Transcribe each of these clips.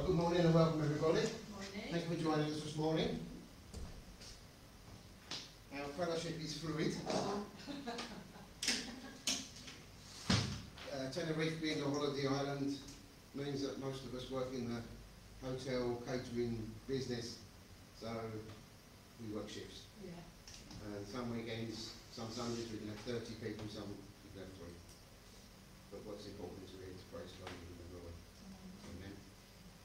Well, good morning and welcome everybody. Morning. Thank you for joining us this morning. Our fellowship is fluid. Uh, Tenerife being a holiday island means that most of us work in the hotel catering business, so we work shifts. Yeah. And some weekends, some Sundays we can have 30 people, some we can have three. But what's important is to praise God and give Him the glory. Amen.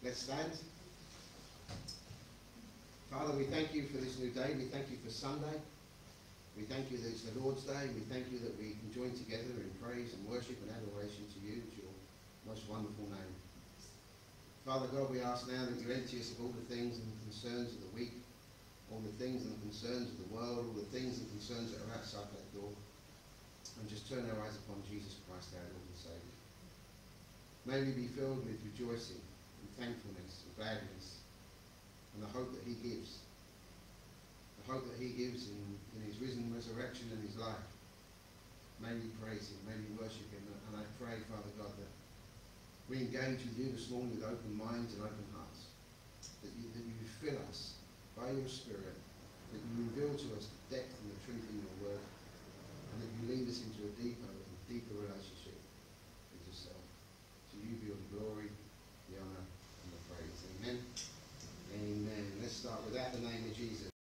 Let's stand. Father, we thank you for this new day. We thank you for Sunday. We thank you that it's the Lord's Day. We thank you that we can join together in praise and worship and adoration to you, to your most wonderful name. Father God, we ask now that you empty us of all the things and the concerns of the week, all the things and the concerns of the world, all the things and concerns that are outside that door, and just turn our eyes upon Jesus Christ, our Lord and Saviour. May we be filled with rejoicing and thankfulness and gladness and the hope that he gives. The hope that he gives in, in his risen resurrection and his life. May we praise him, may we worship him, and I pray, Father God, that we engage with you this morning with open minds and open hearts. That you, that you fill us by your Spirit, that you reveal to us the depth and the truth in your word, and that you lead us into a deeper and deeper relationship with yourself. To you be all the glory, the honour, and the praise. Amen. Amen. Let's start with that, the name of Jesus.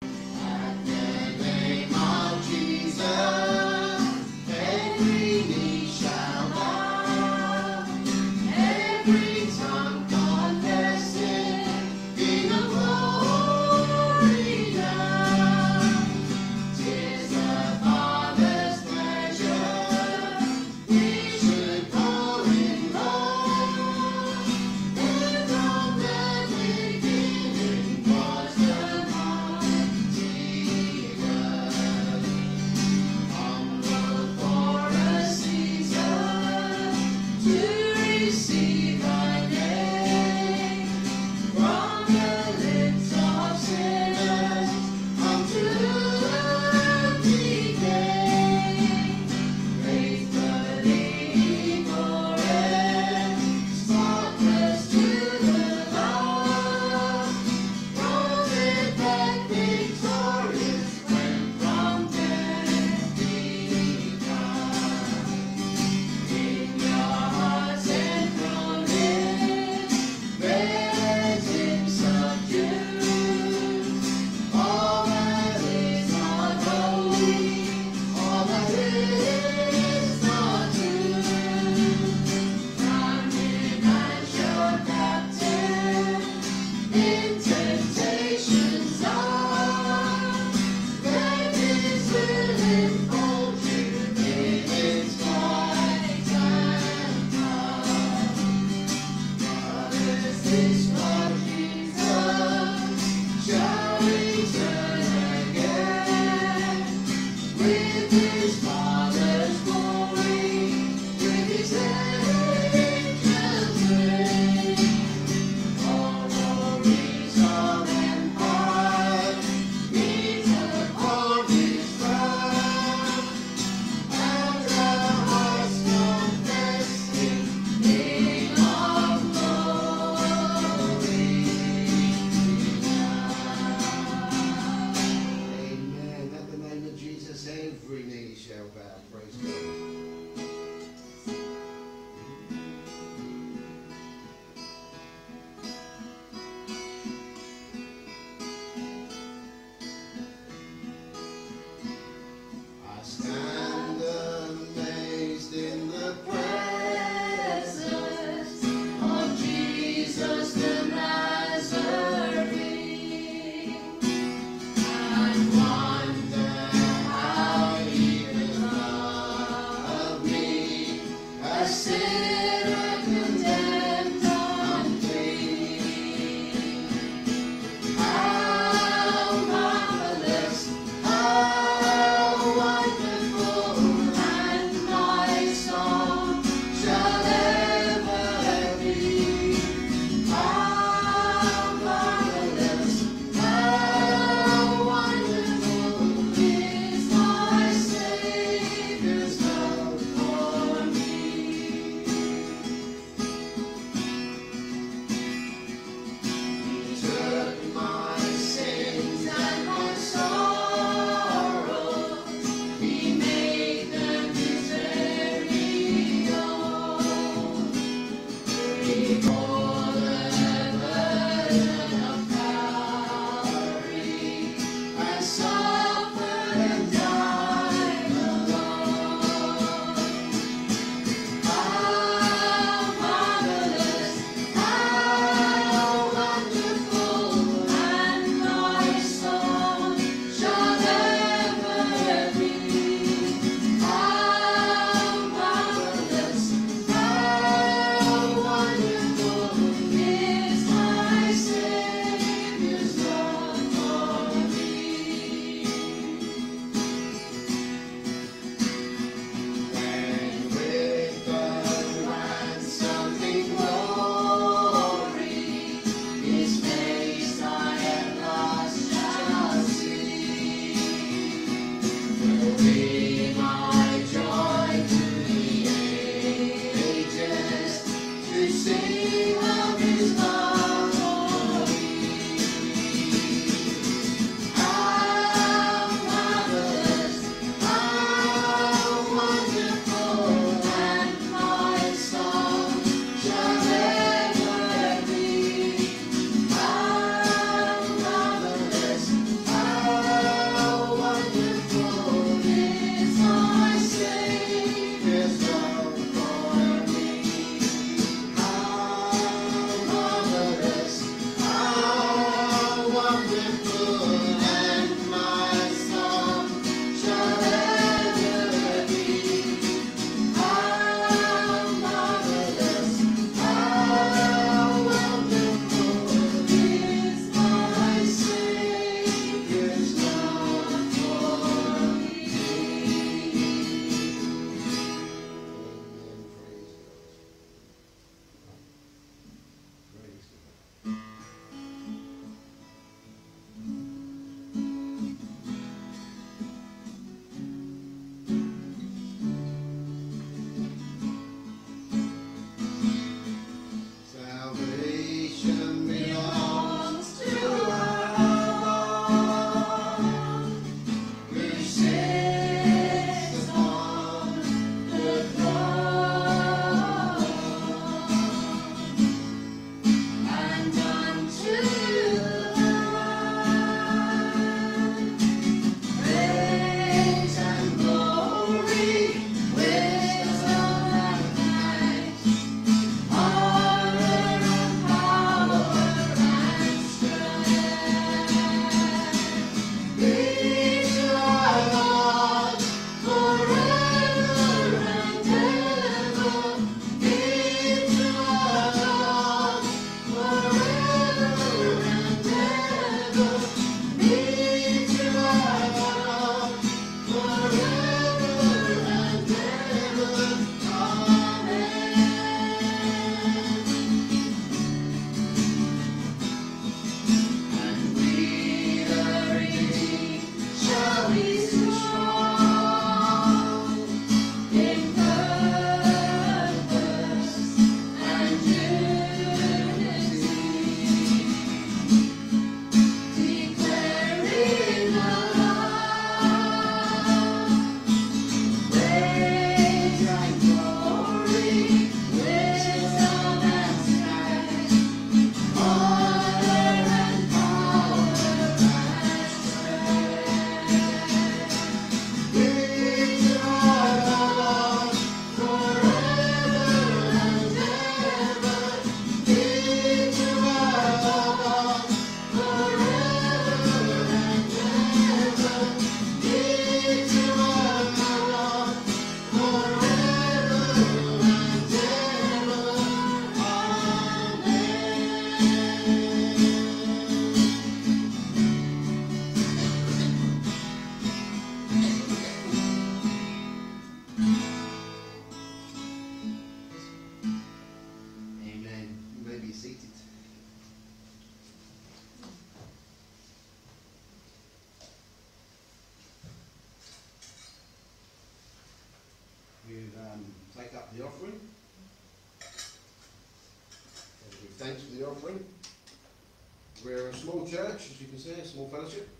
Small fellowship.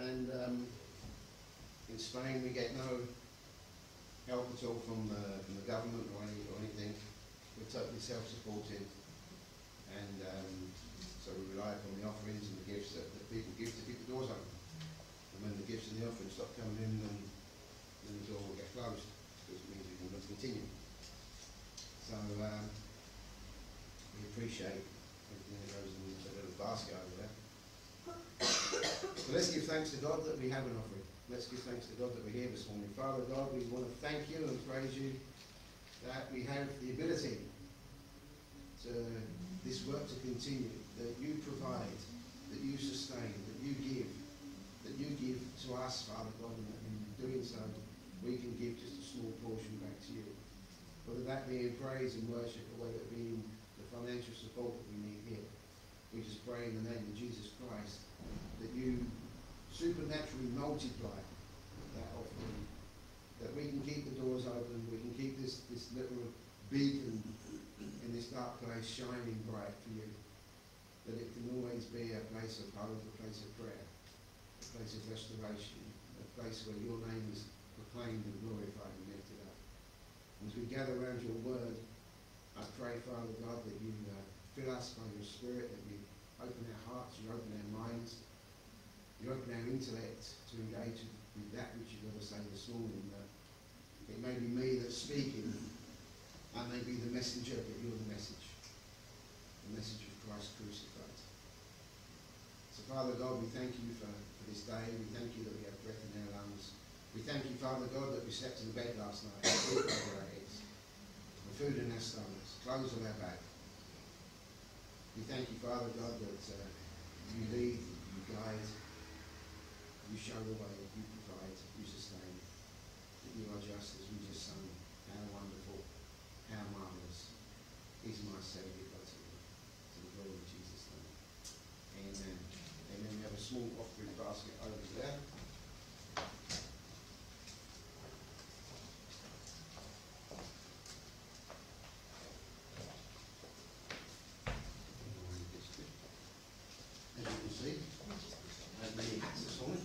And um, in Spain, we get no help at all from, uh, from the government or, any, or anything. We're totally self-supporting. And um, so we rely upon the offerings and the gifts that, that people give to keep the doors open. And when the gifts and the offerings stop coming in, then, then the door will get closed, because it means we can continue. So um, we appreciate everything that goes in the little basket over there. So let's give thanks to God that we have an offering. Let's give thanks to God that we're here this morning. Father God, we want to thank you and praise you that we have the ability to this work to continue, that you provide, that you sustain, that you give, that you give to us, Father God, and in doing so, we can give just a small portion back to you. Whether that be in praise and worship, or whether it be in the financial support that we need here. We just pray in the name of Jesus Christ that you supernaturally multiply that offering, that we can keep the doors open, we can keep this, this little beacon in this dark place shining bright for you. That it can always be a place of hope, a place of prayer, a place of restoration, a place where your name is proclaimed and glorified and lifted up. As we gather around your word, I pray, Father God, that you uh, fill us by your Spirit, that you open our hearts, you open our minds, open our intellect to engage with that which you're going to say this morning. That it may be me that's speaking, I may be the messenger, but you're the message. The message of Christ crucified. So, Father God, we thank you for, for this day. We thank you that we have breath in our lungs. We thank you, Father God, that we slept in the bed last night, roof over our heads, the food in our stomachs, clothes on our back. We thank you, Father God, that uh, you lead, you guide, you show the way, you provide, you sustain, that you are just as we just sung. How wonderful, how marvellous is my Saviour God to me. To the glory of Jesus' name. Amen. And then We have a small offering basket over there. As you can see, as many hats this morning.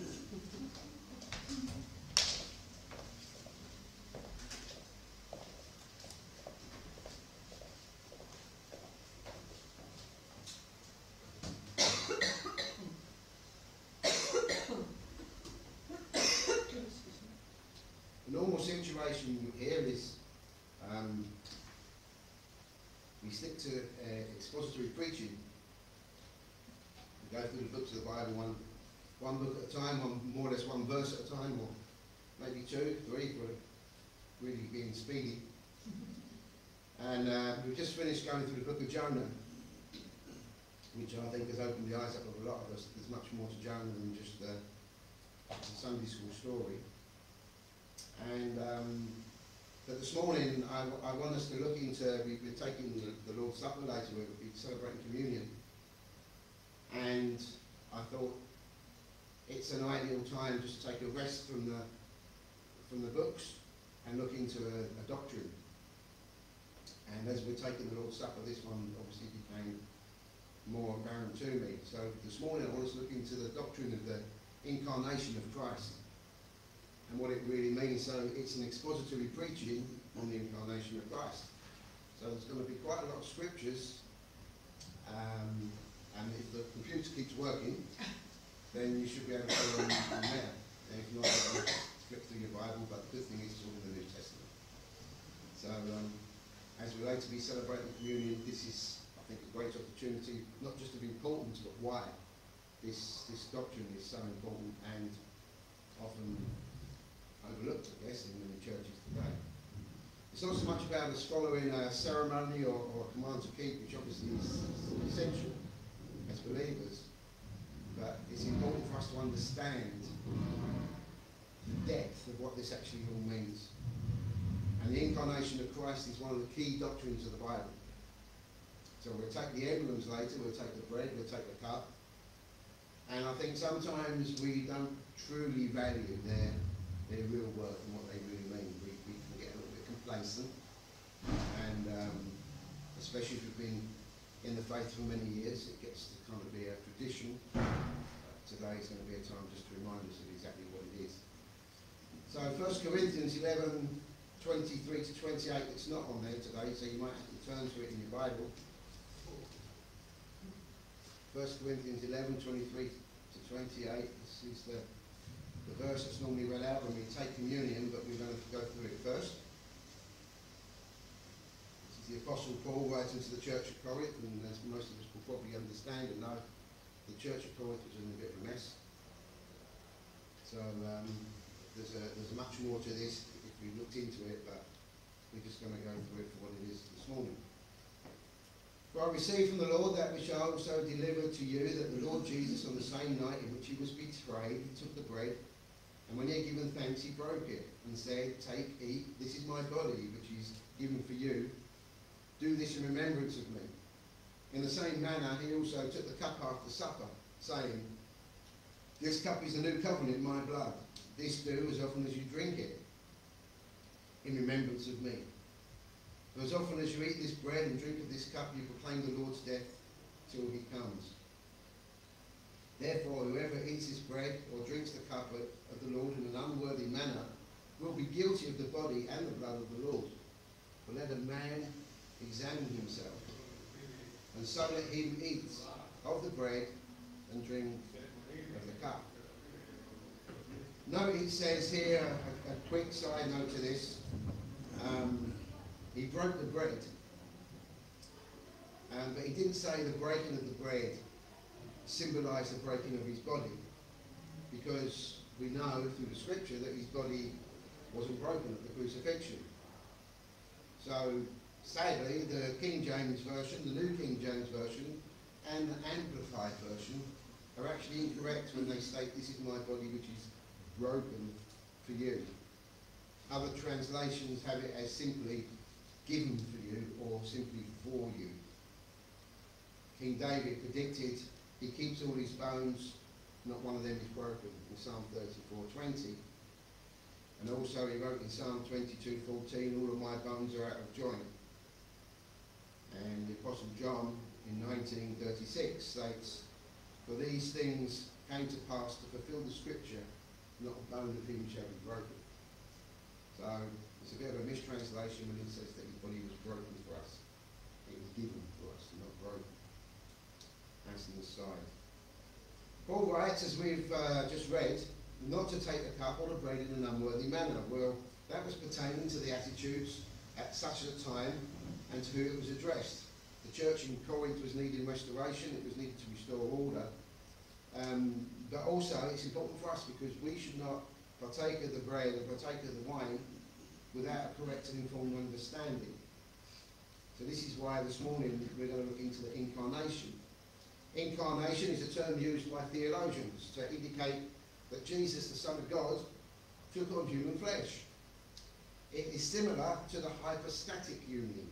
The situation here is um, we stick to uh, expository preaching. We go through the books of the Bible one, one book at a time, one, more or less one verse at a time, or maybe two, three for really being speedy. And uh, we've just finished going through the book of Jonah, which I think has opened the eyes up of a lot of us. There's much more to Jonah than just a Sunday school story. And um, but this morning, I, I want us to look into, we, we're taking the, the Lord's Supper later, we'll be celebrating communion. And I thought it's an ideal time just to take a rest from the, from the books and look into a, a doctrine. And as we're taking the Lord's Supper, this one obviously became more apparent to me. So this morning I want us to look into the doctrine of the incarnation of Christ and what it really means. So it's an expository preaching on the incarnation of Christ. So there's going to be quite a lot of scriptures, um, and if the computer keeps working, then you should be able to follow on there. And if not, then flip through your Bible, but the good thing is it's all in the New Testament. So um, as we like to be celebrating communion, this is, I think, a great opportunity, not just of importance, but why this, this doctrine is so important and often overlooked, I guess, in many churches today. It's not so much about us following a ceremony or, or a command to keep, which obviously is essential as believers, but it's important for us to understand the depth of what this actually all means. And the incarnation of Christ is one of the key doctrines of the Bible. So we'll take the emblems later, we'll take the bread, we'll take the cup. And I think sometimes we don't truly value their their real worth and what they really mean. We, we can get a little bit complacent, and um, especially if you've been in the faith for many years. It gets to kind of be a tradition. Uh, today is going to be a time just to remind us of exactly what it is. So 1 Corinthians 11, 23 to 28, it's not on there today, so you might have to turn to it in your Bible. 1 Corinthians 11, 23 to 28, this is the, the verse that's normally read out when we take communion, but we're going to go through it first. This is the Apostle Paul writing to the church of Corinth, and as most of us will probably understand and know, the church of Corinth was in a bit of a mess. So um, there's, a, there's much more to this if we looked into it, but we're just going to go through it for what it is this morning. For I received from the Lord that which I also delivered to you, that the Lord Jesus, on the same night in which he was betrayed, took the bread, and when he had given thanks, he broke it, and said, Take, eat, this is my body, which is given for you. Do this in remembrance of me. In the same manner, he also took the cup after supper, saying, This cup is the new covenant in my blood. This do as often as you drink it, in remembrance of me. For as often as you eat this bread and drink of this cup, you proclaim the Lord's death till he comes. Therefore, whoever eats this bread or drinks the cup of the Lord in an unworthy manner will be guilty of the body and the blood of the Lord. For let a man examine himself, and so let him eat of the bread and drink of the cup. Note it says here, a, a quick side note to this. Um, he broke the bread. Um, but he didn't say the breaking of the bread symbolised the breaking of his body. Because we know through the scripture that his body wasn't broken at the crucifixion. So, sadly, the King James Version, the New King James Version, and the Amplified Version are actually incorrect when they state this is my body which is broken for you. Other translations have it as simply given for you or simply for you. King David predicted he keeps all his bones, not one of them is broken, in Psalm 34:20. And also he wrote in Psalm 22:14, all of my bones are out of joint. And the Apostle John in 1936 states, For these things came to pass to fulfill the scripture, not a bone of him shall be broken. So it's a bit of a mistranslation when it says that his body was broken for us. It was given for us, not broken. That's in the side. Paul writes, as we've uh, just read, not to take the cup or the bread in an unworthy manner. Well, that was pertaining to the attitudes at such a time and to who it was addressed. The church in Corinth was needing restoration, it was needed to restore order. Um, but also, it's important for us because we should not partake of the bread and partake of the wine without a correct and informed understanding. So this is why this morning we're going to look into the incarnation. Incarnation is a term used by theologians to indicate that Jesus, the Son of God, took on human flesh. It is similar to the hypostatic union.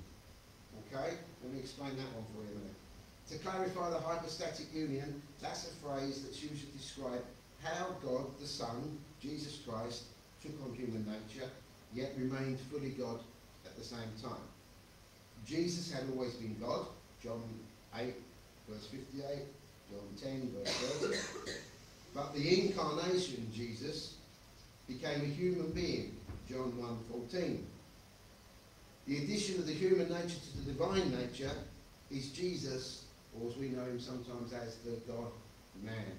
Okay? Let me explain that one for you a minute. To clarify the hypostatic union, that's a phrase that's used to describe how God the Son, Jesus Christ, took on human nature, yet remained fully God at the same time. Jesus had always been God, John 8, verse 58, John 10, verse 30. But the incarnation, Jesus, became a human being, John 1.14. The addition of the human nature to the divine nature is Jesus, or as we know him sometimes as the God-man.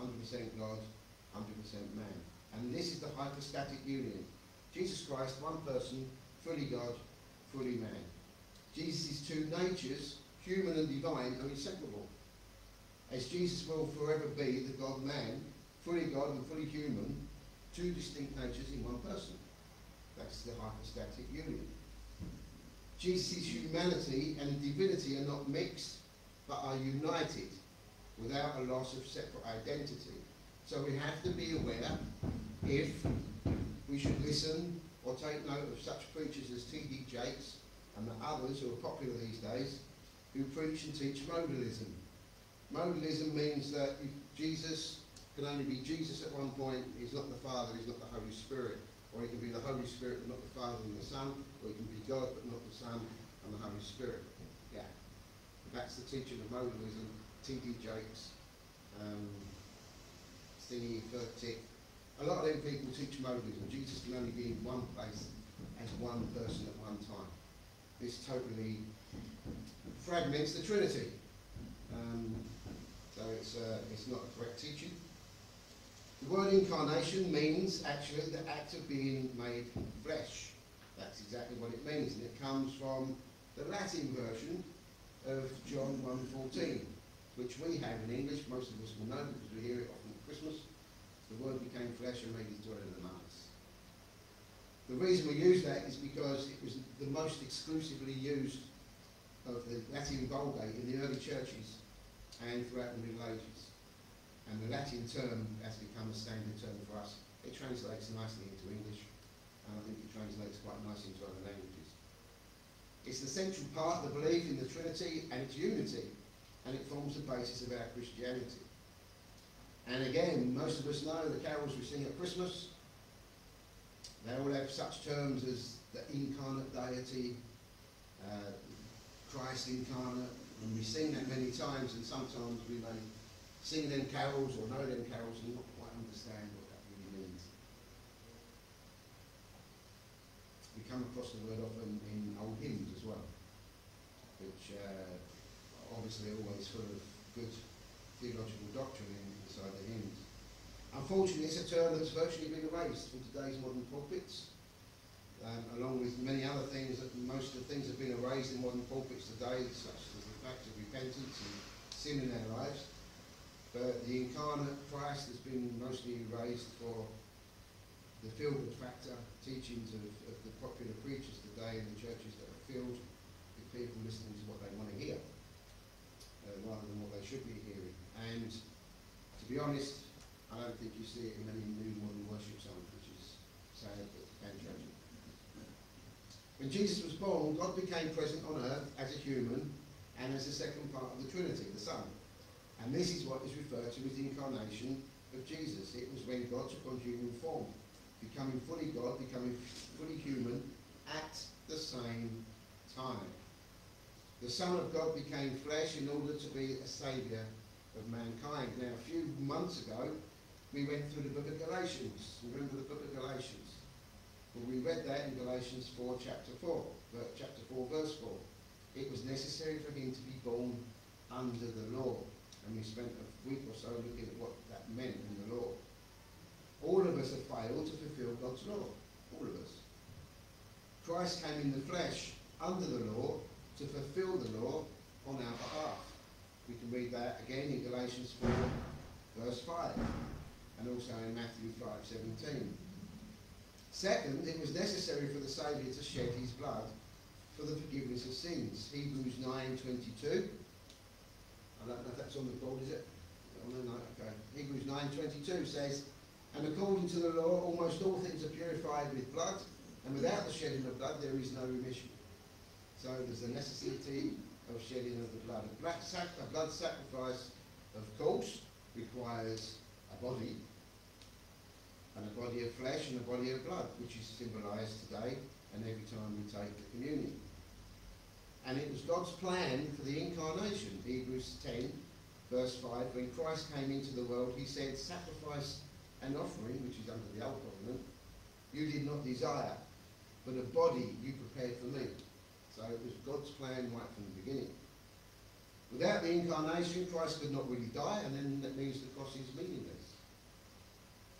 100% God, 100% man. And this is the hypostatic union. Jesus Christ, one person, fully God, fully man. Jesus' two natures, human and divine, are inseparable. As Jesus will forever be the God-man, fully God and fully human, two distinct natures in one person. That's the hypostatic union. Jesus' humanity and divinity are not mixed, but are united without a loss of separate identity. So we have to be aware if we should listen or take note of such preachers as T.D. Jakes and the others who are popular these days who preach and teach modalism. Modalism means that Jesus can only be Jesus at one point, he's not the Father, he's not the Holy Spirit. Or he can be the Holy Spirit but not the Father and the Son, or he can be God but not the Son and the Holy Spirit. Yeah. That's the teaching of modalism, T.D. Jakes, um, Thingy, Furtick. A lot of them people teach modalism. Jesus can only be in one place as one person at one time. This totally fragments the Trinity. Um, so it's, uh, it's not a correct teaching. The word incarnation means actually the act of being made flesh. That's exactly what it means, and it comes from the Latin version of John 1.14, which we have in English, most of us will know because we hear it often at Christmas. The word became flesh and made his dwelling among us. The reason we use that is because it was the most exclusively used of the Latin Vulgate in the early churches and throughout the Middle Ages and the Latin term has become a standard term for us. It translates nicely into English, and I think it translates quite nicely into other languages. It's the central part of the belief in the Trinity and its unity, and it forms the basis of our Christianity. And again, most of us know the carols we sing at Christmas. They all have such terms as the incarnate deity, uh, Christ incarnate, and we sing that many times, and sometimes we may sing them carols or know them carols and not quite understand what that really means. We come across the word often in old hymns as well, which uh, obviously are always full of good theological doctrine inside the hymns. Unfortunately, it's a term that's virtually been erased from today's modern pulpits. Um, along with many other things, that most of the things have been erased in modern pulpits today, such as the fact of repentance and sin in their lives. But the incarnate Christ has been mostly raised for the feel-good factor teachings of, of, the popular preachers today in the churches that are filled with people listening to what they want to hear uh, rather than what they should be hearing. And to be honest, I don't think you see it in many new modern worship songs, which is sad but tragic. When Jesus was born, God became present on earth as a human and as the second part of the Trinity, the Son. And this is what is referred to as the incarnation of Jesus. It was when God took on human form, becoming fully God, becoming fully human at the same time. The Son of God became flesh in order to be a saviour of mankind. Now, a few months ago, we went through the book of Galatians. Remember the book of Galatians? Well, we read that in Galatians 4, chapter 4, chapter 4, verse 4. It was necessary for him to be born under the law and we spent a week or so looking at what that meant in the law. All of us have failed to fulfill God's law. All of us. Christ came in the flesh under the law to fulfill the law on our behalf. We can read that again in Galatians 4, verse 5, and also in Matthew 5, 17. Second, it was necessary for the Saviour to shed his blood for the forgiveness of sins. Hebrews 9, 22 I don't know if that's on the board, is it? Oh, no, no, okay. Hebrews 9.22 says, And according to the law, almost all things are purified with blood, and without the shedding of blood, there is no remission. So there's a necessity of shedding of the blood. A blood, a blood sacrifice, of course, requires a body, and a body of flesh and a body of blood, which is symbolised today and every time we take the communion. And it was God's plan for the incarnation. Hebrews 10, verse 5, when Christ came into the world, he said, Sacrifice and offering, which is under the old covenant, you did not desire, but a body you prepared for me. So it was God's plan right from the beginning. Without the incarnation, Christ could not really die, and then that means the cross is meaningless.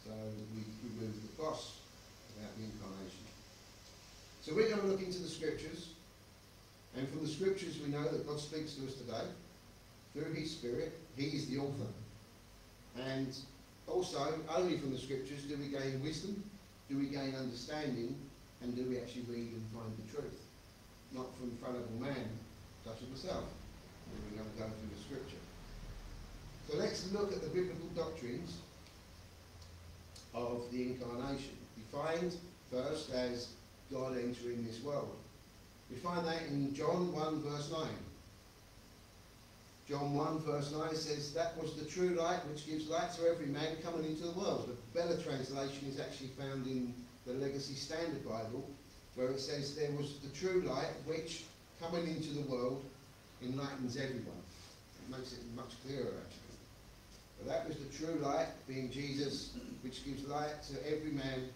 So we remove the cross without the incarnation. So we're going to look into the scriptures and from the scriptures, we know that God speaks to us today through His Spirit. He is the author. And also, only from the scriptures do we gain wisdom, do we gain understanding, and do we actually read and find the truth. Not from fallible man, such as myself. We're going to go through the scripture. So let's look at the biblical doctrines of the incarnation. Defined first as God entering this world. We find that in John 1 verse 9. John 1 verse 9 says, That was the true light which gives light to every man coming into the world. The better translation is actually found in the Legacy Standard Bible, where it says, There was the true light which, coming into the world, enlightens everyone. It makes it much clearer actually. But that was the true light, being Jesus, which gives light to every man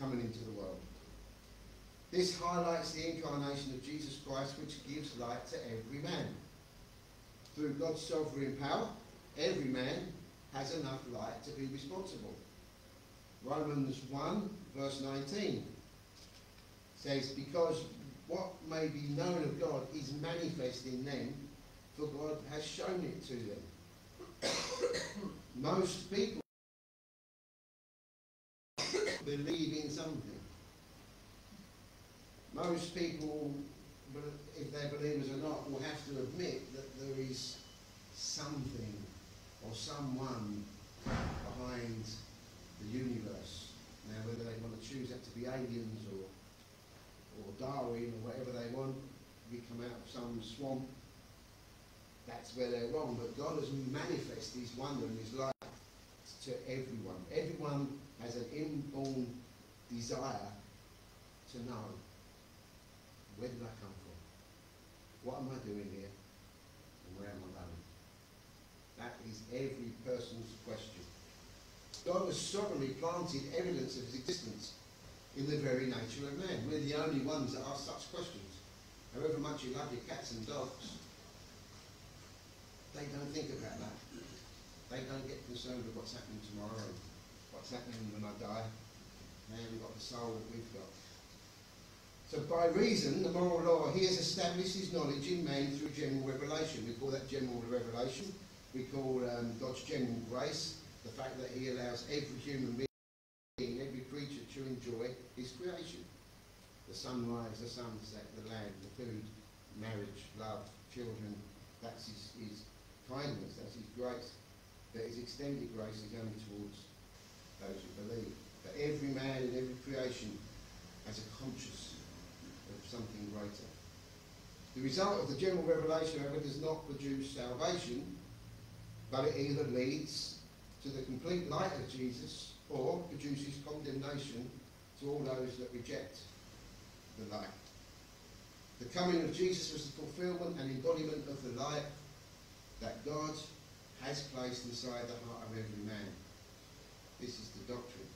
coming into the world. This highlights the incarnation of Jesus Christ, which gives light to every man. Through God's sovereign power, every man has enough light to be responsible. Romans 1, verse 19 says, Because what may be known of God is manifest in them, for God has shown it to them. Most people believe in something. Most people, if they're believers or not, will have to admit that there is something or someone behind the universe. Now, whether they want to choose that to be aliens or or Darwin or whatever they want, we come out of some swamp, that's where they're wrong. But God has manifested his wonder and his light to everyone. Everyone has an inborn desire to know, where did I come from? What am I doing here? And where am I going? That is every person's question. God has sovereignly planted evidence of his existence in the very nature of man. We're the only ones that ask such questions. However much you love your cats and dogs, they don't think about that. They don't get concerned with what's happening tomorrow what's happening when I die. They haven't got the soul that we've got. So by reason, the moral law, he has established his knowledge in man through general revelation. We call that general revelation. We call um, God's general grace the fact that he allows every human being every creature to enjoy his creation. The sunrise, the sunset, the land, the food, marriage, love, children, that's his, his kindness, that's his grace. But his extended grace is only towards those who believe. But every man and every creation has a conscious of something greater. The result of the general revelation, however, does not produce salvation, but it either leads to the complete light of Jesus or produces condemnation to all those that reject the light. The coming of Jesus was the fulfillment and embodiment of the light that God has placed inside the heart of every man. This is the doctrine.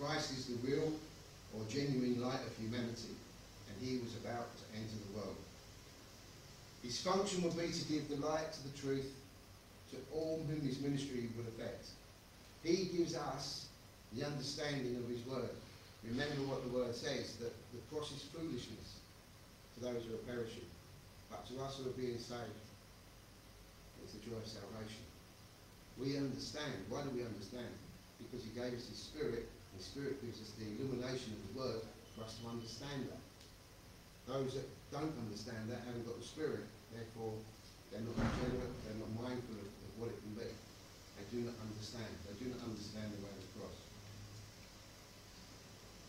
Christ is the real or genuine light of humanity, and he was about to enter the world. His function would be to give the light to the truth to all whom his ministry would affect. He gives us the understanding of his word. Remember what the word says, that the cross is foolishness to those who are perishing, but to us who are being saved, it's the joy of salvation. We understand. Why do we understand? Because he gave us his spirit, and the spirit gives us the illumination of the word for us to understand that. Those that don't understand that haven't got the spirit, therefore they're not regenerate, they're not mindful of, of what it can be. They do not understand. They do not understand the way of the cross.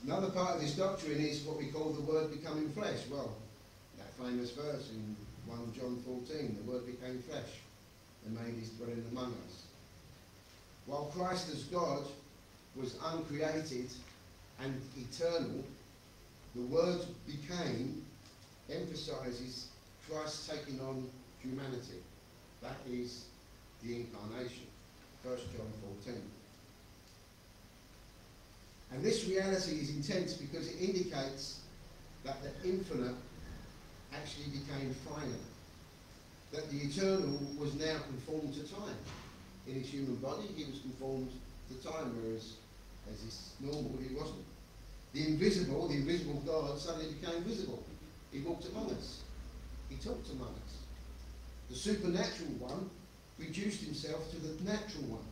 Another part of this doctrine is what we call the Word becoming flesh. Well, that famous verse in 1 John 14, the Word became flesh and made his dwelling among us. While Christ as God was uncreated and eternal, the Word became emphasizes Christ taking on humanity. That is the incarnation. 1 John 14. And this reality is intense because it indicates that the infinite actually became finite. That the eternal was now conformed to time. In his human body, he was conformed to time, whereas as is normal, he wasn't. The invisible, the invisible God, suddenly became visible. He walked among us. He talked among us. The supernatural one reduced himself to the natural one.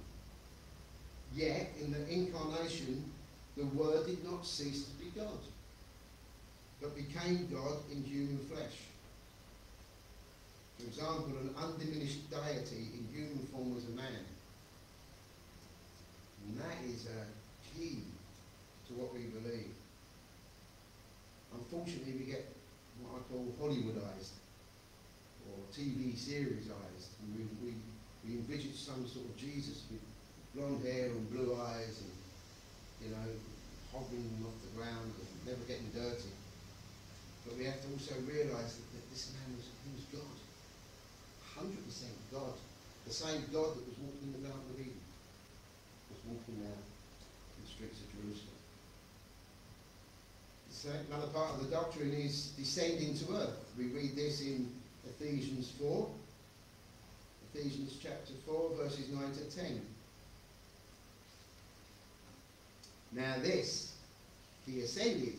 Yet, in the incarnation, the Word did not cease to be God, but became God in human flesh. For example, an undiminished deity in human form as a man. And that is a key to what we believe. Unfortunately, we get what I call Hollywoodized or TV seriesized. And we, we, we envisage some sort of Jesus with blonde hair and blue eyes and you know, hovering off the ground and never getting dirty. But we have to also realise that, that, this man was, he was God. 100% God. The same God that was walking in the Garden of Eden was walking now in the streets of Jerusalem. So another part of the doctrine is descending to earth. We read this in Ephesians 4. Ephesians chapter 4, verses 9 to 10. Now this, he ascended.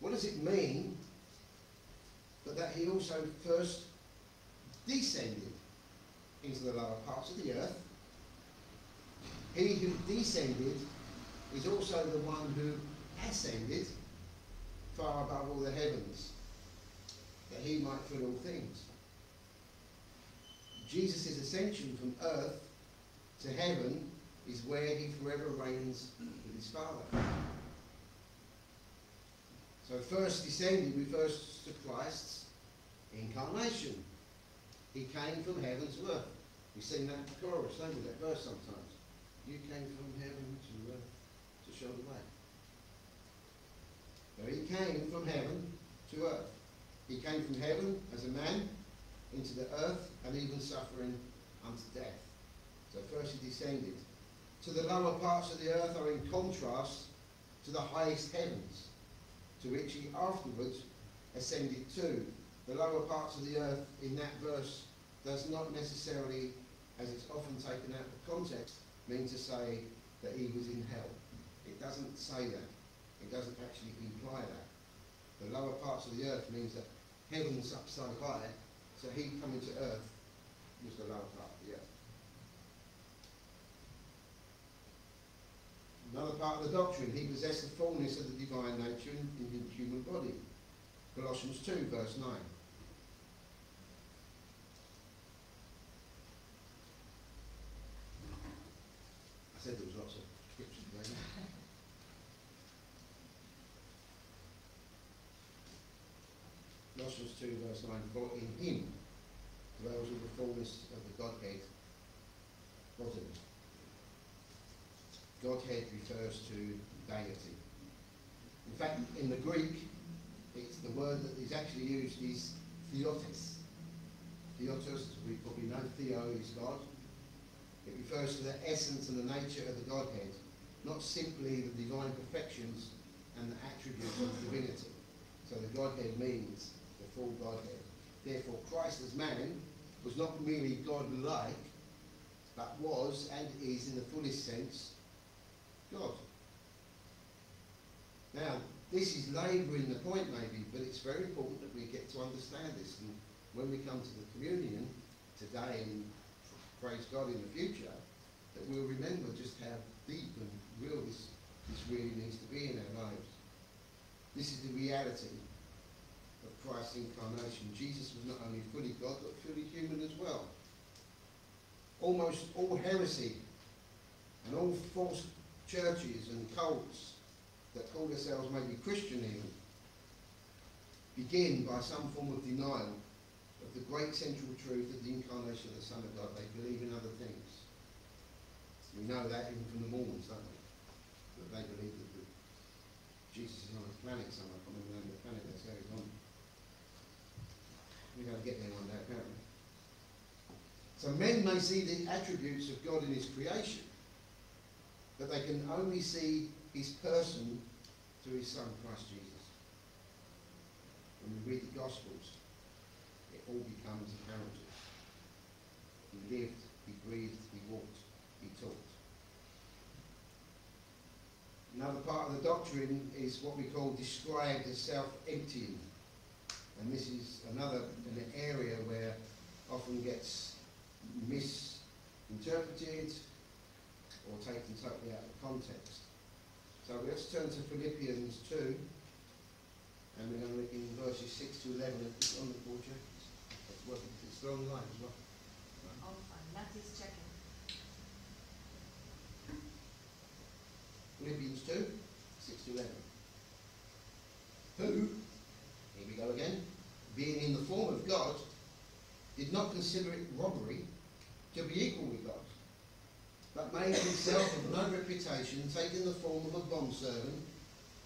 What does it mean? But that he also first descended into the lower parts of the earth. He who descended is also the one who ascended far above all the heavens, that he might fill all things. Jesus' ascension from earth to heaven is where he forever reigns with his Father. So first descended refers to Christ's incarnation. He came from heaven to earth. We sing that chorus, don't we, that verse sometimes. You came from heaven to earth to show the way. So he came from heaven to earth. He came from heaven as a man into the earth and even suffering unto death. So first he descended. To the lower parts of the earth are in contrast to the highest heavens, to which he afterwards ascended to. The lower parts of the earth in that verse does not necessarily, as it's often taken out of context, mean to say that he was in hell. It doesn't say that. It doesn't actually imply that. The lower parts of the earth means that heaven's up so high, so he coming to earth was the lower part of the earth. Another part of the doctrine, he possessed the fullness of the divine nature in, the human body. Colossians 2, verse 9. I said there was lots of scriptures there. Colossians 2 verse 9, for in him dwells all the fullness of the Godhead bodily. Godhead refers to deity. In fact, in the Greek, it's the word that is actually used is theotis. Theotos, we probably know, theo is God. It refers to the essence and the nature of the Godhead, not simply the divine perfections and the attributes of divinity. So the Godhead means full Godhead. Therefore, Christ as man was not merely God-like, but was and is in the fullest sense God. Now, this is labouring the point maybe, but it's very important that we get to understand this. And when we come to the communion today and praise God in the future, that we'll remember just how deep and real this, this really needs to be in our lives. This is the reality Christ's incarnation. Jesus was not only fully God, but fully human as well. Almost all heresy and all false churches and cults that call themselves maybe Christian even begin by some form of denial of the great central truth of the incarnation of the Son of God. They believe in other things. We know that even from the Mormons, don't we? That they believe that Jesus is on a planet somewhere, I the the planet that's where he's on. There apparently. So men may see the attributes of God in his creation, but they can only see his person through his son, Christ Jesus. When we read the Gospels, it all becomes apparent. He lived, he breathed, he walked, he taught. Another part of the doctrine is what we call described as self-emptying. And this is another an area where often gets misinterpreted or taken totally out of context. So let's turn to Philippians 2, and we're going to look in verses 6 to 11 It's on the board. It's working. It's still online as well. Oh, fine. Matthew's checking. Philippians 2, 6 to 11. Who, go again, being in the form of God, did not consider it robbery to be equal with God, but made himself of no reputation, taking the form of a bondservant,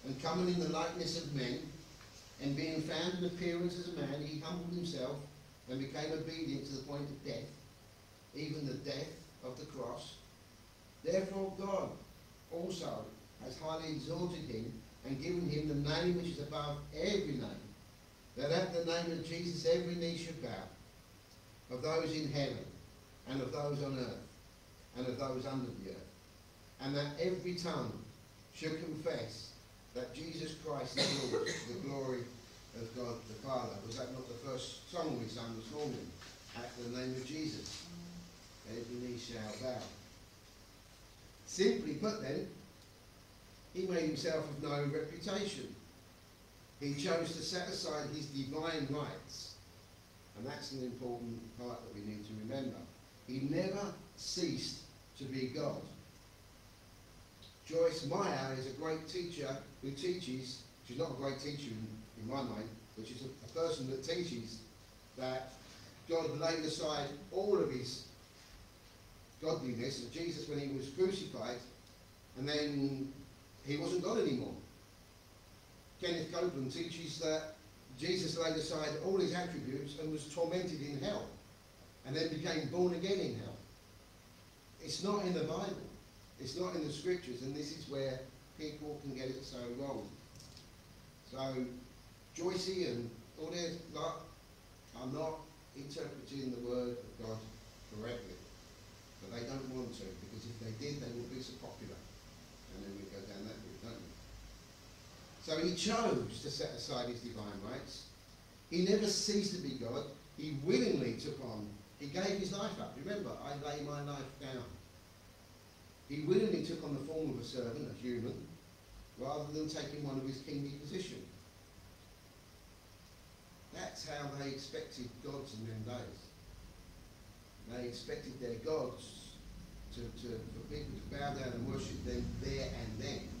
and coming in the likeness of men, and being found in appearance as a man, he humbled himself and became obedient to the point of death, even the death of the cross. Therefore God also has highly exalted him and given him the name which is above every name, that at the name of Jesus every knee should bow, of those in heaven, and of those on earth, and of those under the earth, and that every tongue should confess that Jesus Christ is Lord, to the glory of God the Father. Was that not the first song we sang this morning? At the name of Jesus, every knee shall bow. Simply put then, he made himself of no reputation. He chose to set aside his divine rights. And that's an important part that we need to remember. He never ceased to be God. Joyce Meyer is a great teacher who teaches, she's not a great teacher in, in my mind, but she's a, a person that teaches that God laid aside all of his godliness of Jesus when he was crucified, and then he wasn't God anymore. Kenneth Copeland teaches that Jesus laid aside all his attributes and was tormented in hell, and then became born again in hell. It's not in the Bible. It's not in the scriptures, and this is where people can get it so wrong. So, Joycey and all their lot are not interpreting the word of God correctly. But they don't want to, because if they did, they would be so popular. And then we go down that route? So he chose to set aside his divine rights. He never ceased to be God. He willingly took on, he gave his life up. Remember, I lay my life down. He willingly took on the form of a servant, a human, rather than taking one of his kingly position. That's how they expected gods in them days. They expected their gods to, to, for people to bow down and worship them there and then.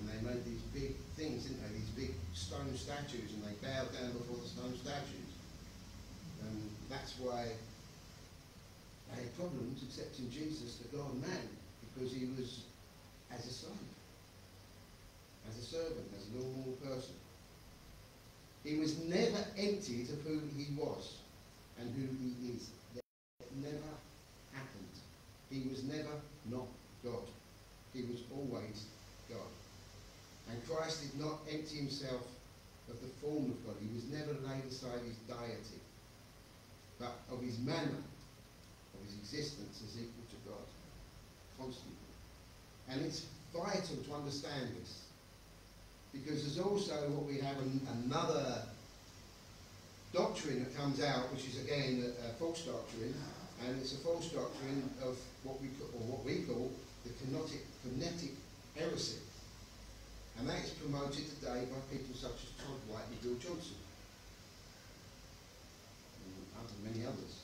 And they made these big things, didn't they? These big stone statues, and they bowed down before the stone statues. And that's why they had problems accepting Jesus, the God man, because he was as a slave, as a servant, as a normal person. He was never emptied of who he was and who he is. That never happened. He was never not God. He was always. And Christ did not empty himself of the form of God. He was never laid aside his deity, but of his manner, of his existence as equal to God, constantly. And it's vital to understand this. Because there's also what we have an, another doctrine that comes out, which is again a, a, false doctrine, and it's a false doctrine of what we call, or what we call the kenotic heresy. And that is promoted today by people such as Todd White and Bill Johnson, mm, and many others.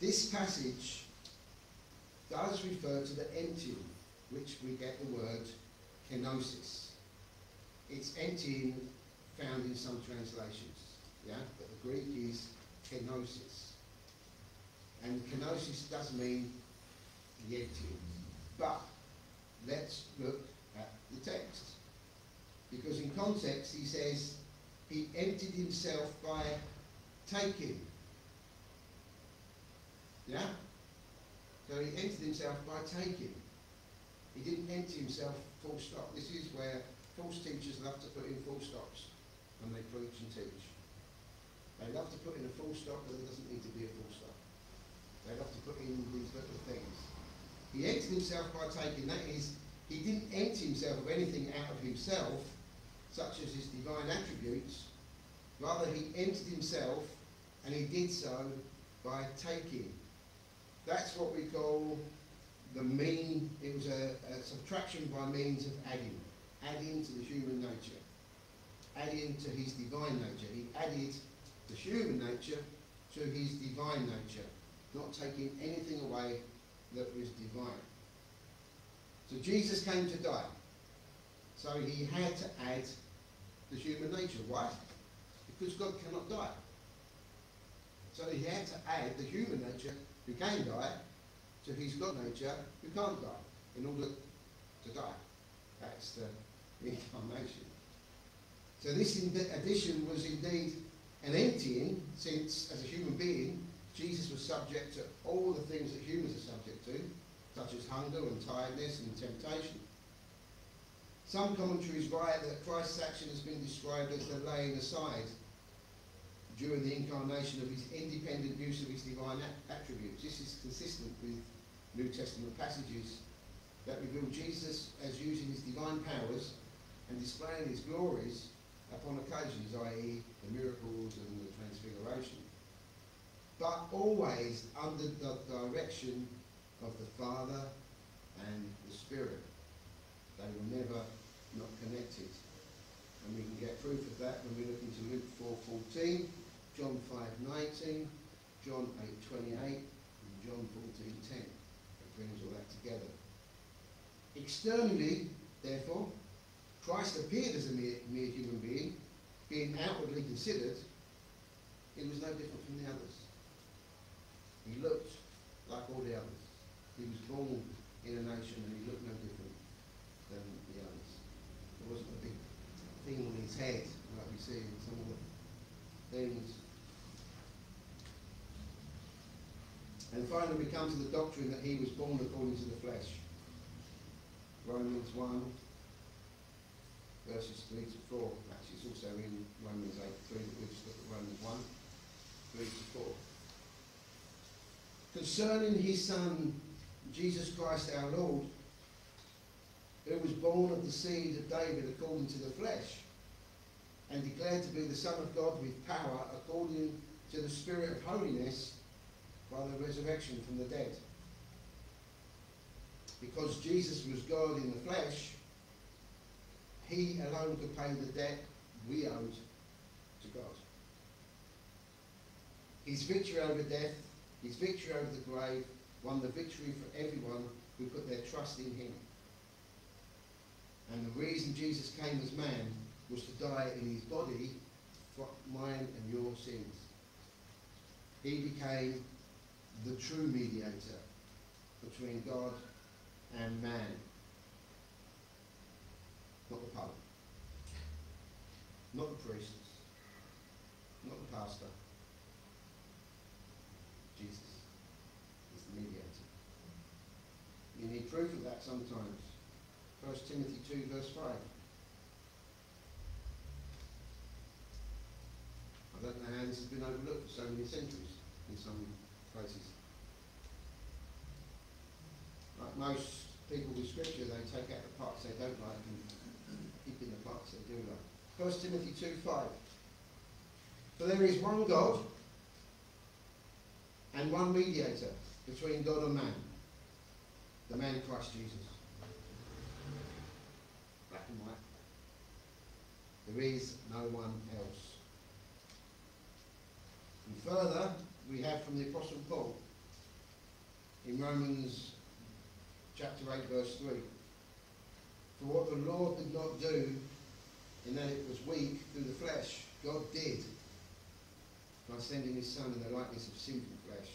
This passage does refer to the emptying, which we get the word kenosis. It's emptying found in some translations, yeah? But the Greek is kenosis. And kenosis does mean the emptying. But let's look at the text. Because in context he says he emptied himself by taking. Yeah? So he emptied himself by taking. He didn't empty himself full stop. This is where false teachers love to put in full stops when they preach and teach. They love to put in a full stop but there doesn't need to be a full stop. They love to put in these little things. He emptied himself by taking, that is, he didn't empty himself of anything out of himself, such as his divine attributes. Rather, he emptied himself, and he did so by taking. That's what we call the mean, it was a, a subtraction by means of adding adding to the human nature, adding to his divine nature. He added the human nature to his divine nature, not taking anything away that was divine. So Jesus came to die. So he had to add human nature. Why? Because God cannot die. So he had to add the human nature who can die to his God nature who can't die in order to die. That's the incarnation. So this addition was indeed an emptying, since as a human being, Jesus was subject to all the things that humans are subject to, such as hunger and tiredness and temptation. Some commentaries write that Christ's action has been described as the laying aside during the incarnation of his independent use of his divine attributes. This is consistent with New Testament passages that reveal Jesus as using his divine powers and displaying his glories upon occasions, i.e. the miracles and the transfiguration, but always under the direction of the Father and the Spirit. They were never not connected. And we can get proof of that when we look into Luke 4.14, John 5.19, John 8.28, and John 14.10. It brings all that together. Externally, therefore, Christ appeared as a mere, mere human being, being outwardly considered, he was no different from the others. He looked like all the others. He was born in a nation and he looked no different than the others. There wasn't a big thing on his head, like we see in some of the things. And finally we come to the doctrine that he was born according to the flesh. Romans 1, verses 3 to 4. Actually, it's also in Romans 8, 3, but we'll just look at Romans 1, 3 to 4. Concerning his Son, Jesus Christ our Lord, who was born of the seed of David according to the flesh, and declared to be the Son of God with power according to the Spirit of holiness by the resurrection from the dead. Because Jesus was God in the flesh, he alone could pay the debt we owed to God. His victory over death, his victory over the grave, won the victory for everyone who put their trust in him. And the reason Jesus came as man was to die in his body for mine and your sins. He became the true mediator between God and man. Not the Pope, not the priests, not the pastor. Jesus is the mediator. You need proof of that sometimes. 1 Timothy 2 verse 5. I don't know how this has been overlooked for so many centuries in some places. Like most people with scripture, they take out the parts they don't like and keep in the parts they do like. 1 Timothy 2 5. For there is one God and one mediator between God and man, the man Christ Jesus. Black and white. There is no one else. And further, we have from the Apostle Paul in Romans chapter 8, verse 3. For what the Lord did not do, in that it was weak through the flesh, God did by sending his Son in the likeness of sinful flesh.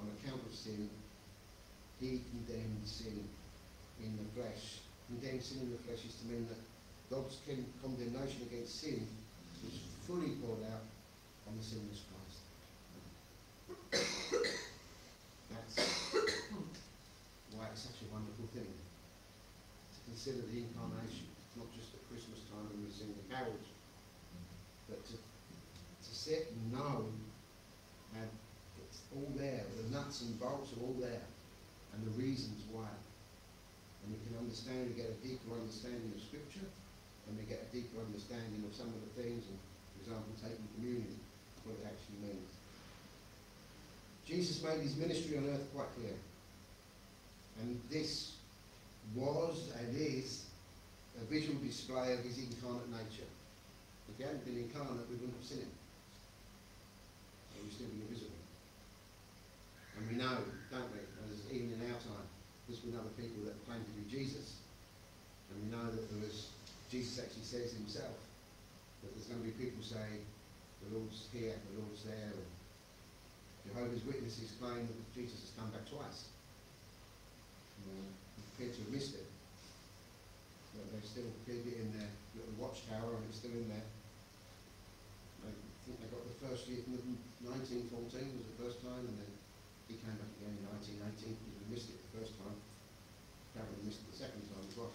On account of sin, he condemned sin in the flesh. Condemned sin in the flesh is to mean that God's condemnation against sin was fully poured out on the sinless Christ. That's why it's such a wonderful thing to consider the incarnation, not just at Christmas time when we sing the carols, but to, to sit and know and it's all there, the nuts and bolts are all there, and the reasons why. And we can understand, we get a deeper understanding of Scripture, and we get a deeper understanding of some of the things, and, for example, taking communion, what it actually means. Jesus made his ministry on earth quite clear. And this was and is a visual display of his incarnate nature. If he hadn't been incarnate, we wouldn't have seen him. He would still be invisible. And we know, don't we, as even in our time, there's been other people that claim to be Jesus. And we know that was, Jesus actually says himself, that there's going to be people saying, the Lord's here, the Lord's there, and Jehovah's Witnesses claim that Jesus has come back twice. Uh, appear to have missed it. But they still keep it in their little watchtower and it's still in there. I think they got the first year, nineteen fourteen was the first time, and then he came back again in nineteen eighteen, because we missed it the first time. Apparently missed it the second time as well.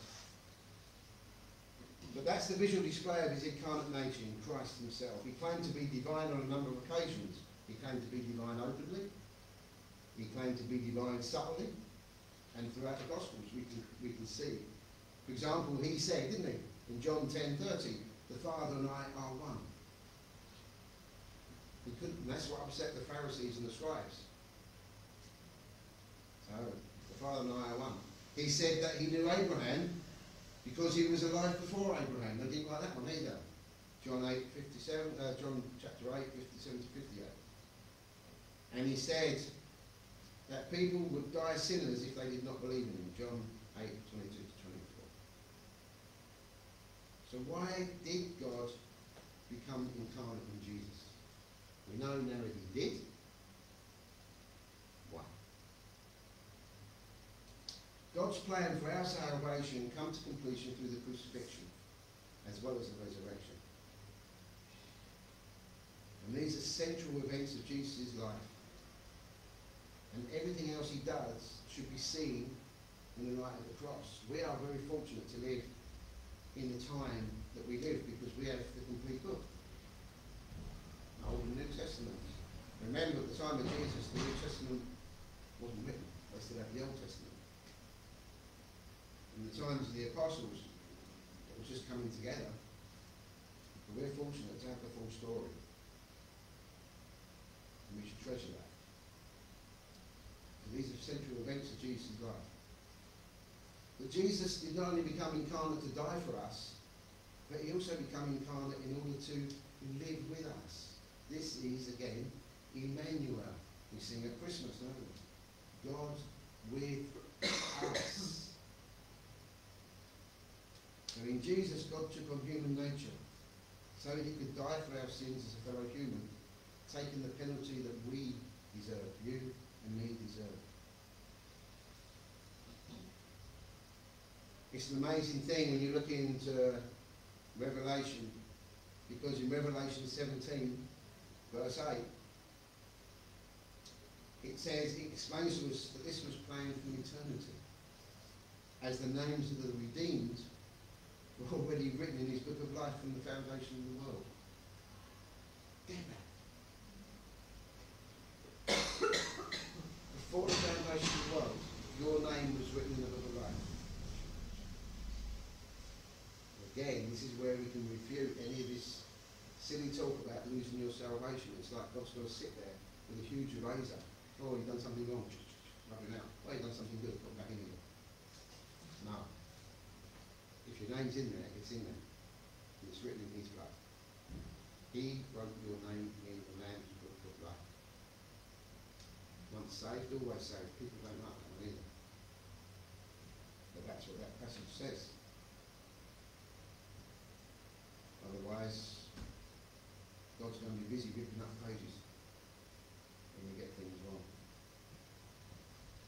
But that's the visual display of his incarnate nature in Christ himself. He claimed to be divine on a number of occasions. He claimed to be divine openly. He claimed to be divine subtly. And throughout the Gospels we can, we can see. For example, he said, didn't he, in John 10.30, the Father and I are one. He couldn't, and that's what upset the Pharisees and the scribes. So, the Father and I are one. He said that he knew Abraham because he was alive before Abraham. They didn't like that one either. John 8, 57, uh, John chapter 8, 57 to 58. And he said that people would die sinners if they did not believe in him. John 8, 22 to 24. So why did God become incarnate in Jesus? We know now that he did. Why? God's plan for our salvation come to completion through the crucifixion as well as the resurrection. And these are central events of Jesus' life. And everything else he does should be seen in the light of the cross. We are very fortunate to live in the time that we live because we have the complete book. Old and New Testament. Remember at the time of Jesus the New Testament wasn't written. They still had the Old Testament. In the times of the apostles, it was just coming together. But we're fortunate to have the full story. And we should treasure that. And these are central events of Jesus' life. But Jesus did not only become incarnate to die for us, but he also became incarnate in order to live with us. This is, again, Emmanuel. We sing at Christmas, don't we? God with us. So in Jesus, God took on human nature so he could die for our sins as a fellow human, taking the penalty that we deserve, you and me deserve. It's an amazing thing when you look into Revelation, because in Revelation 17, verse 8, it says, it explains to us that this was planned from eternity. As the names of the redeemed already written in his book of life from the foundation of the world. Get that. Before the foundation of the world, your name was written in the book of life. Again, this is where we can refute any of this silly talk about losing your salvation. It's like God's going to sit there with a huge razor. Oh, you've done something wrong. Rub it out. Oh, you've done something good. Put it back in again. No. If your name's in there, it's in there. It's written in his blood. He wrote your name in the Lamb's book of life. Once saved, always saved. People don't like that one either. But that's what that passage says. Otherwise, God's going to be busy ripping up pages when we get things wrong.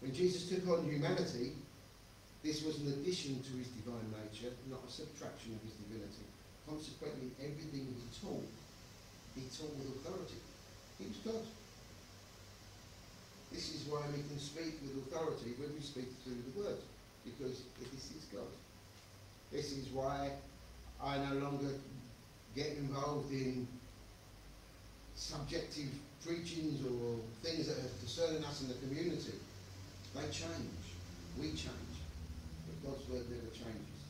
When Jesus took on humanity, this was an addition to his divine nature, not a subtraction of his divinity. Consequently, everything he taught, he taught with authority. He was God. This is why we can speak with authority when we speak through the word, because this is God. This is why I no longer get involved in subjective preachings or things that are concerning us in the community. They change. We change. God's word never changes.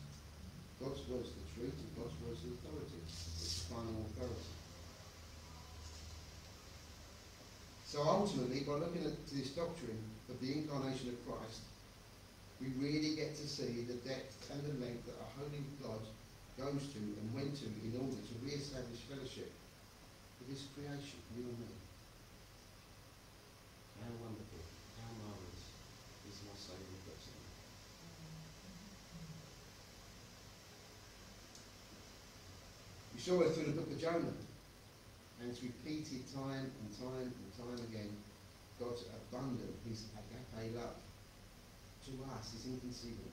God's word is the truth and God's word is the authority. It's the final authority. So ultimately, by looking at this doctrine of the incarnation of Christ, we really get to see the depth and the length that a holy God goes to and went to in order to re-establish fellowship with his creation, you and me. How wonderful, how marvellous is my Saviour God to me. We saw through the book of Jonah, and it's repeated time and time and time again. God's abundant, his agape love to us is inconceivable.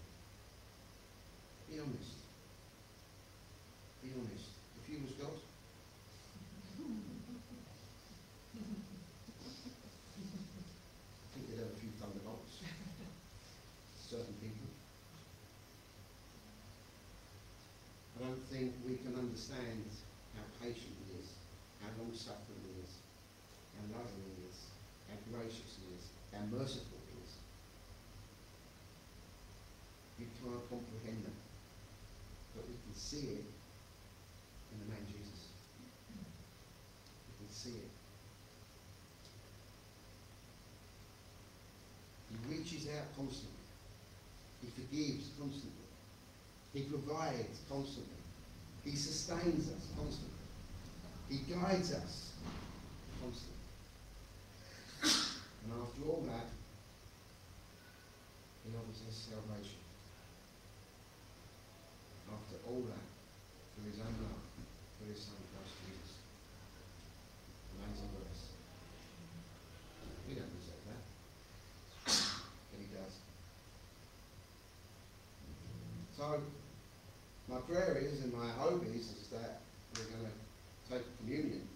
Be honest. Be honest. If you was God, certain people. I don't think we can understand how patient he is, how long suffering he is, how loving he is, how gracious he is, how merciful he is. You can't comprehend that. But we can see it in the man Jesus. We can see it. He reaches out constantly. He forgives constantly. He provides constantly. He sustains us constantly. He guides us constantly. And after all that, he offers us salvation. After all that, through his own love, through his son Christ Jesus. Amazing grace. We don't deserve that. But he does. So, my prayer is, and my hope is, is that we're going to take communion.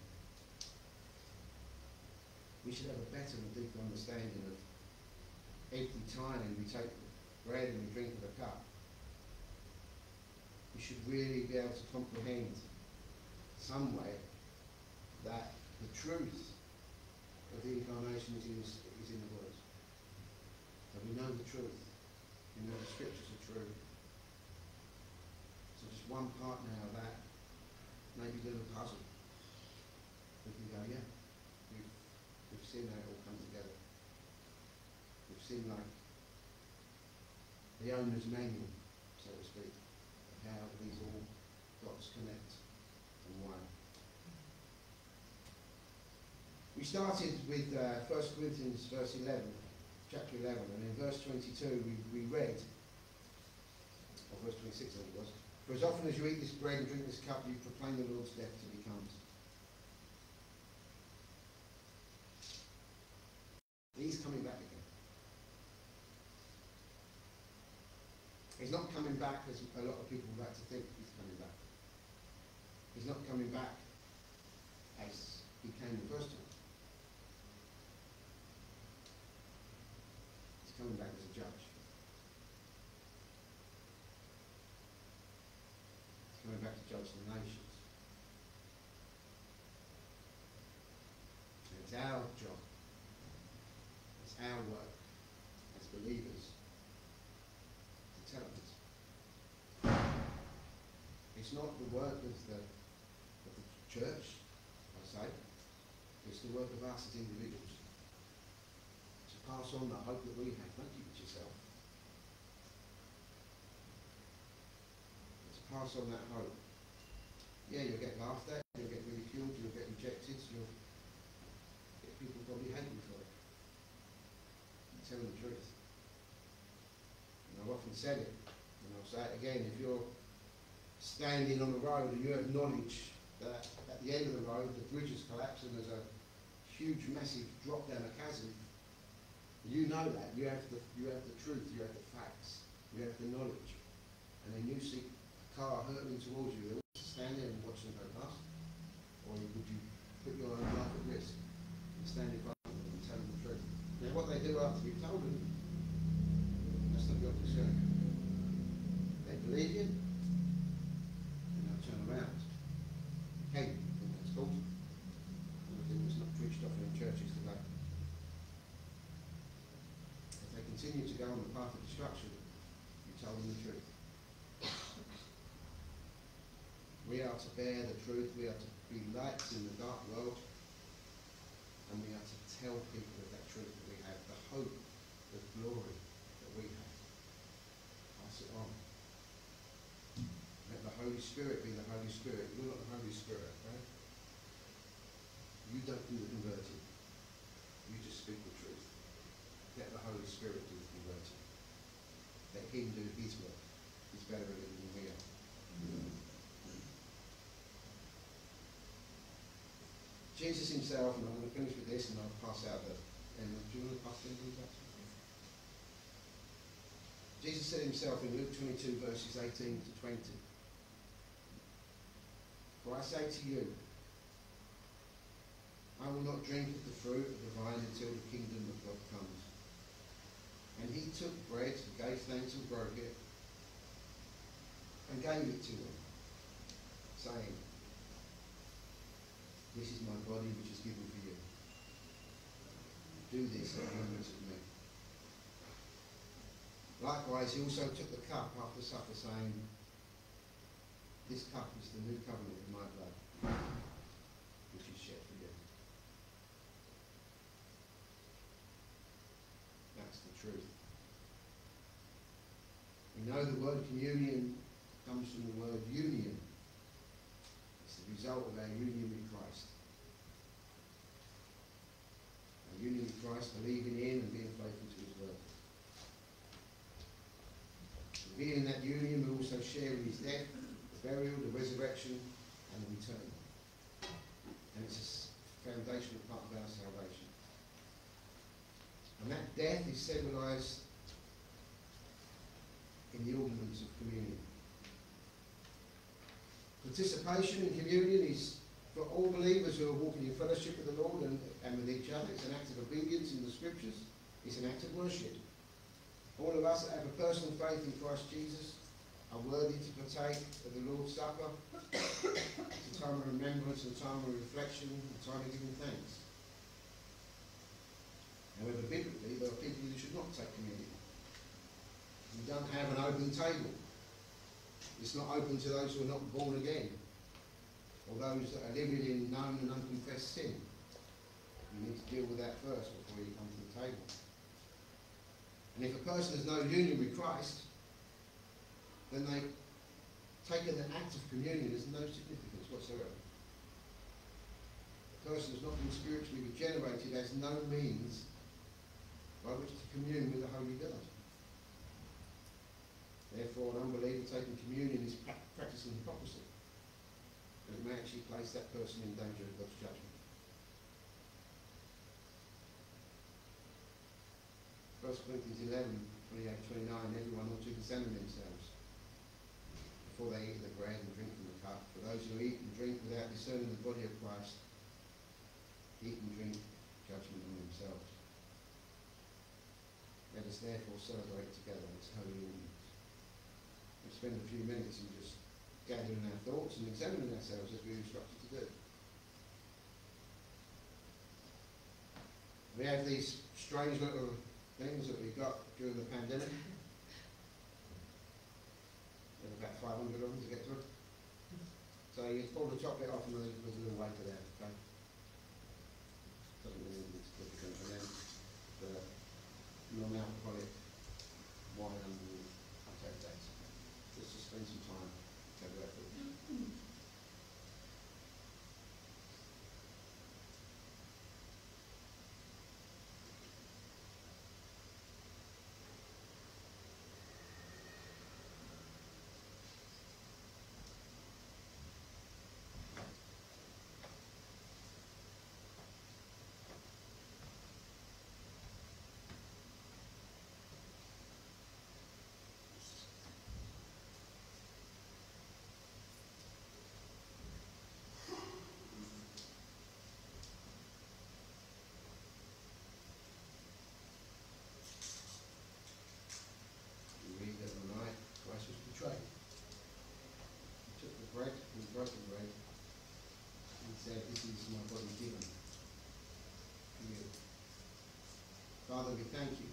We should have a better and deeper understanding of every time we take bread and we drink of the cup. We should really be able to comprehend some way that the truth of the incarnation is, is in the words. That we know the truth. We know the scriptures are true. One part now of that, maybe a little puzzle. We can go, yeah, we've, we've seen it all come together. We've seen like the owner's manual, so to speak, of how these all dots connect and why. We started with uh, 1 Corinthians verse 11, chapter 11, and in verse 22 we, we read, or verse 26 I think it was, For as often as you eat this bread and drink this cup, you proclaim the Lord's death till he comes. He's coming back again. He's not coming back as a lot of people like to think he's coming back. He's not coming back as he came the first time. He's coming back as a judge. He's coming back to judge the nations. And it's our job, it's our work as believers to tell them this. It's not the work of the, of the church, I say. It's the work of us as individuals. To pass on the hope that we have. Don't keep it yourself. To pass on that hope. Yeah, you'll get laughed at, you'll get ridiculed, you'll get rejected, you'll get people probably hate you for it. I'm telling the truth. And I've often said it, and I'll say it again, if you're standing on the road and you have knowledge that at the end of the road the bridge has collapsed and there's a huge massive drop down a chasm, you know that, you have the, you have the truth, you have the facts, you have the knowledge. And then you see a car hurtling towards you, you want to stand there and watch them go past? Or would you put your own life at risk and stand in front of them and tell them the truth? Now what they do after you've told them, that's not your concern. They believe you, and they'll turn around. Hey, I think that's cool. Everything that's not preached often in churches today. If they continue to go on the path of destruction, you tell them the truth. We are to bear the truth, we are to be lights in the dark world, and we are to tell people of that truth that we have, the hope, the glory that we have. Pass it on. Let the Holy Spirit be the Holy Spirit. You're not the Holy Spirit, right? You don't do the converting. You just speak the truth. Let the Holy Spirit. Let Him do His work. He's better at it than we are. Jesus himself, and I'm going to finish with this and I'll pass out the, and do you want to pass please. Jesus said himself in Luke 22 verses 18 to 20, For I say to you, I will not drink of the fruit of the vine until the kingdom of God comes. And he took bread, gave thanks and broke it, and gave it to them, saying, This is my body which is given for you. Do this in remembrance of me. Likewise, he also took the cup after supper, saying, This cup is the new covenant in my blood, which is shed for you. That's the truth. We know the word communion comes from the word union. It's the result of our union with Christ. Our union with Christ, believing in and being faithful to his word. And being in that union, we also share in his death, the burial, the resurrection, and the return. And it's a foundational part of our salvation. And that death is symbolised in the ordinance of communion. Participation in communion is for all believers who are walking in fellowship with the Lord and, and with each other. It's an act of obedience in the scriptures. It's an act of worship. All of us that have a personal faith in Christ Jesus are worthy to partake of the Lord's Supper. It's a time of remembrance, a time of reflection, a time of giving thanks. However, biblically, there are people who should not take communion. We don't have an open table. It's not open to those who are not born again, or those that are living in known and unconfessed sin. You need to deal with that first before you come to the table. And if a person has no union with Christ, then they take an act of communion as no significance whatsoever. A person who's not been spiritually regenerated has no means by which to commune with the Holy God. Therefore, an unbeliever taking communion is practicing hypocrisy. And it may actually place that person in danger of God's judgment. 1 Corinthians 11, 28, 29, everyone ought to examine themselves before they eat the bread and drink from the cup. For those who eat and drink without discerning the body of Christ, eat and drink judgment on themselves. Let us therefore celebrate together this holy ordinance. We'll spend a few minutes and just gathering our thoughts and examining ourselves as we're instructed to do. We have these strange little things that we got during the pandemic. There were about 500 of them to get through. So you pull the chocolate off and there's, there's a little wafer there, okay? Doesn't really make significant. And then the non-alcoholic wine underneath. I'll take that. Just to spend some time to go through. We read that the night Christ was betrayed. He took the bread, he broke the bread, and said, This is my body given for you. Father, we thank you.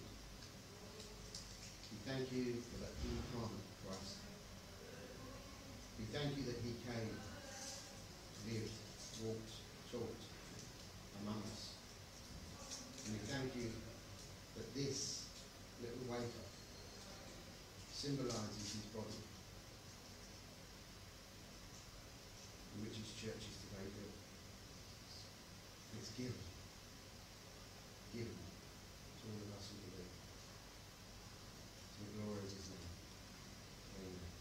We thank you for that incarnate Christ. We thank you that he came, lived, walked, talked among us. And we thank you that this little wafer symbolises his body, in which his church is today built. It's given, given to all of us who believe. To the glory of his name. Amen.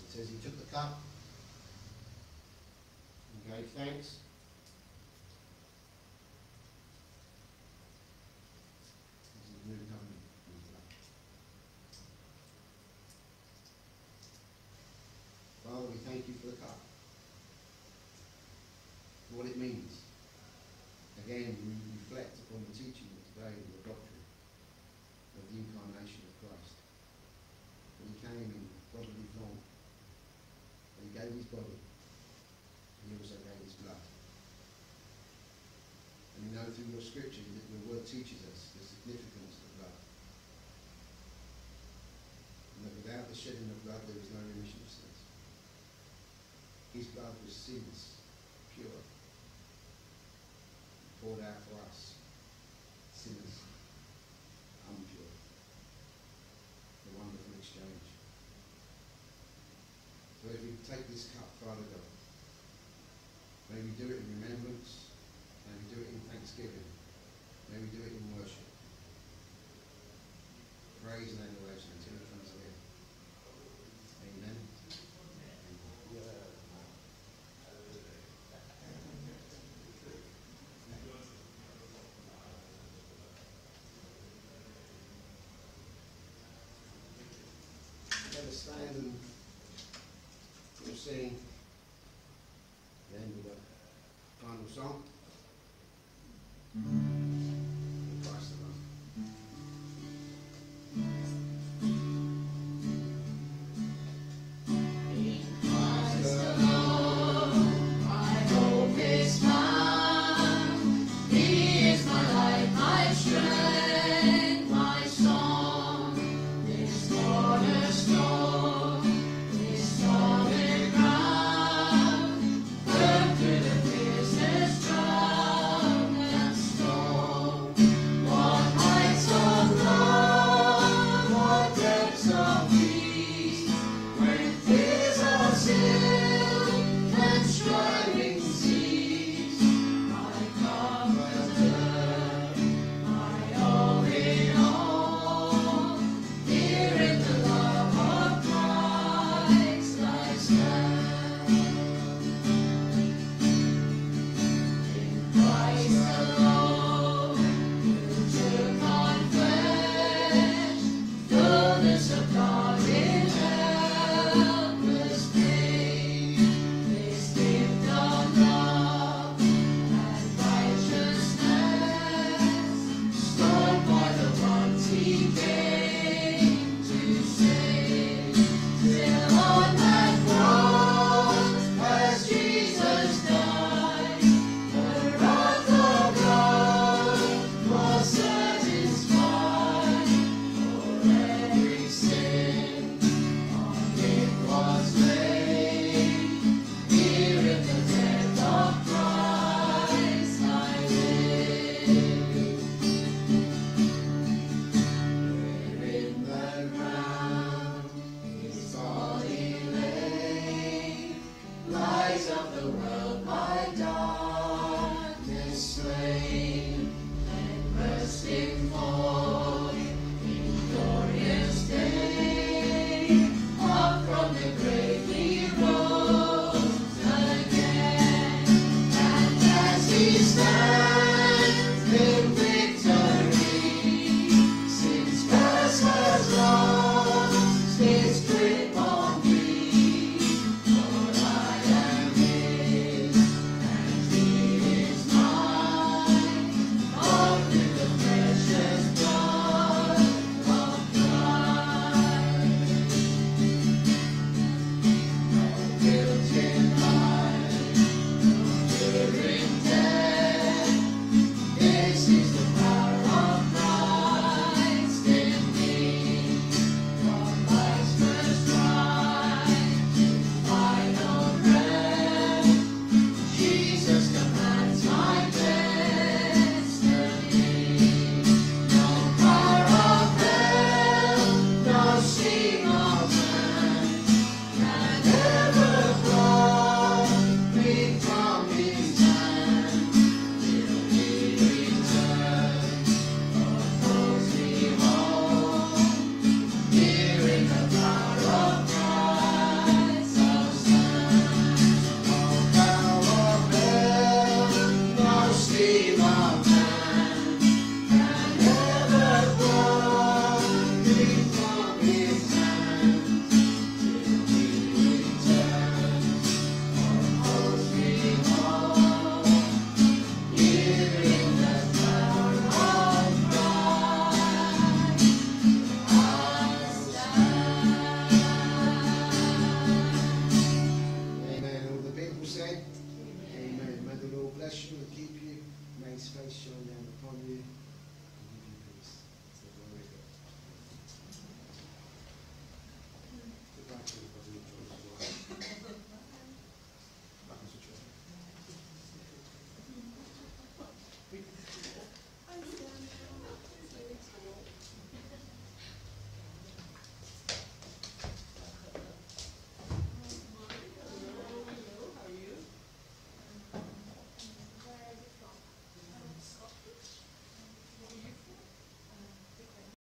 It says he took the cup and gave thanks. This is the new covenant in his blood. thank you for the cup. What it means. Again, we reflect upon the teaching of today, the doctrine of the incarnation of Christ. When he came in bodily form, and he gave his body, and he also gave his blood. And we know through your scripture that your word teaches us the significance of blood. And that without the shedding of blood there is no remission of sins. His blood was sinless, pure, poured out for us, sinners, unpure. The wonderful exchange. So if we take this cup, Father God, may we do it in remembrance, may we do it in thanksgiving, may we do it in worship. Praise and adoration until it comes again. Amen. Let us stand and we'll sing the end